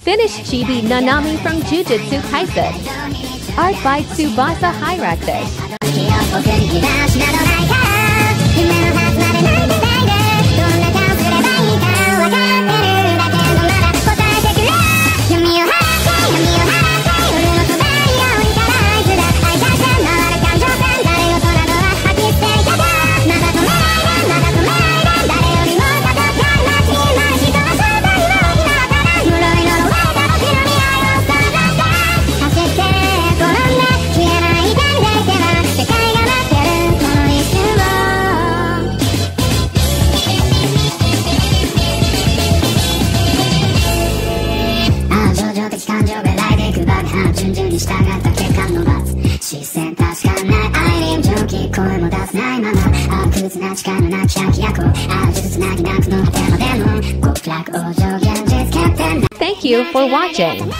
Finish Chibi Nanami from Jujutsu Kaisen. Art by Tsubasa Hirate. 従った結果の罰視線確かない愛声も出せな。いままな力なき役をあ術なぎなくの果てまで極楽往生現実 Thank you for watching.